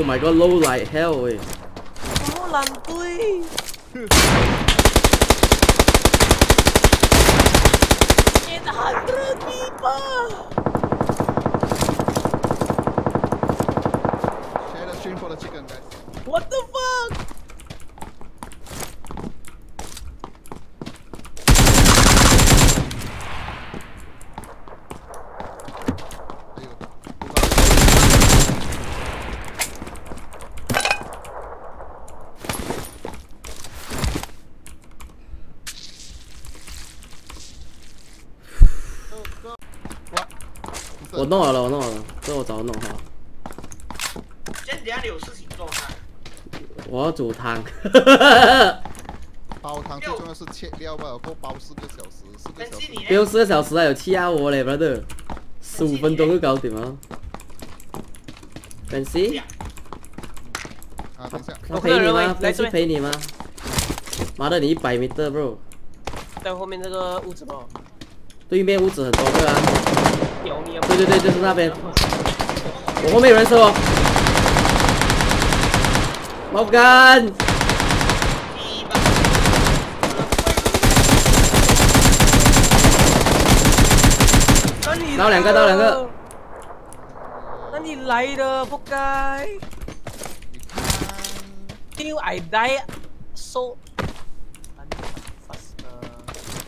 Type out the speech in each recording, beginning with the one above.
Oh my god, low light hell eh. Low làm tươi. It's a hundred people. Share the stream for the chicken, guys. What the fuck? 我弄好了，我弄好了，这我早就弄好了。先等下你有事情做哈。我要煮汤。煲汤最重要是切料吧，够煲四个小时，四个小时。不用四个小时啊，有气压锅嘞，brother，十五分钟就搞定了。Fancy，啊，等一下，他陪你吗来这？Fancy 边陪你吗？妈的，你一百米的 bro，在后面那个屋子吗？对面屋子很多个啊。对对对，就是那边。我后面有人射我。毛干，第一吧。那你到两个刀两个。那你来的，仆街你看，！Till I die so faster。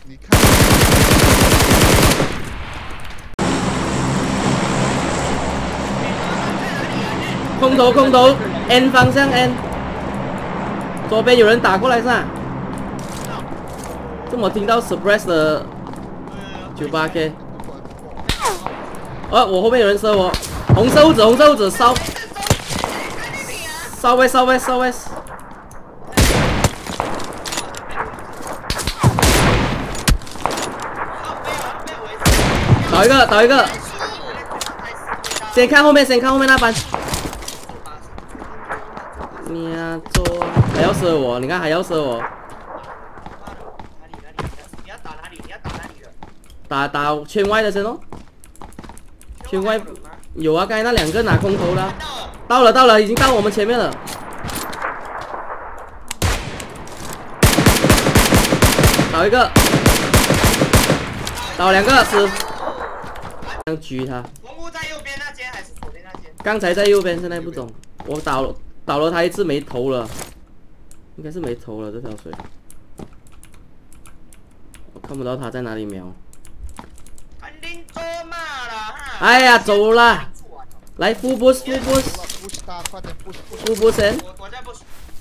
你看，空投空投，N 方向 N。左边有人打过来是吧？这么听到 Surprise 的九八 K。呃，我后面有人射我，红色屋子，红色屋子，烧，烧位，烧位，烧位。倒一个，倒一个，先看后面，先看后面那班。做还要射我，你看还要射我，哪里哪里？你要打哪里？你要打哪里的？打打圈外的先哦。圈外有啊，刚才那两个拿空投的啊，到了到了，已经到我们前面了。倒一个，倒两个死，这样狙他。在右边那间还是左边那间？刚才在右边，现在不懂。我倒了倒了他一次没投了，应该是没投了这条水。我看不到他在哪里瞄。哎呀，走了！来副 boost 副 boost，push 他，快点 push push。副 boost 先。我我在不。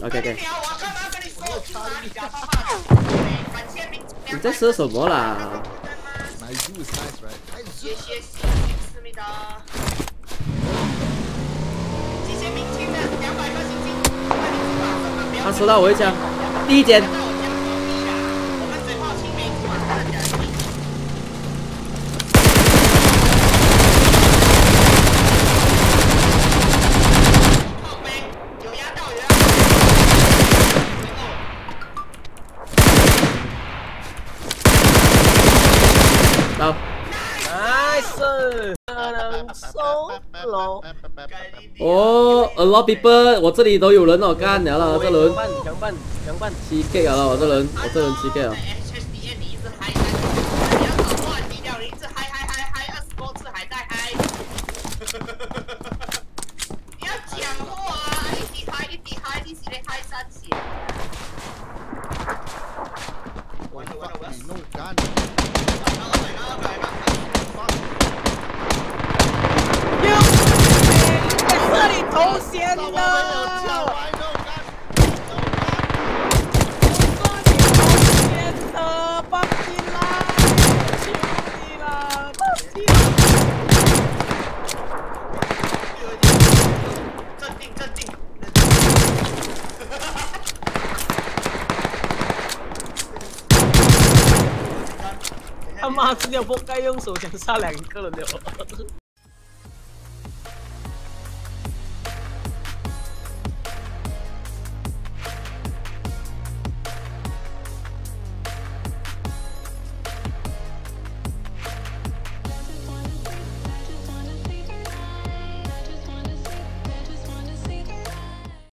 OK OK。你在射什么啦。他收到我一枪，第一间。我们嘴炮青梅竹马大家一起。靠背有压到有压到。到。Solo。哦，a lot people，我这里都有人哦，干了了这轮强办强办强办。七 K 了，我这轮我这轮七 K 了。HSDN 你一直嗨，你要找话题掉，你一直嗨嗨嗨嗨，二十多次还在嗨。你要讲话啊！一直嗨一直嗨，你是在嗨三血。完了完了，我要 Fuck 死 me, no gun. 在这先的。没有叫？I no gun. 的，放进来，兄弟啦，放进来。镇定镇定。他妈，这条仆街用手枪杀两个人了。